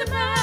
the man.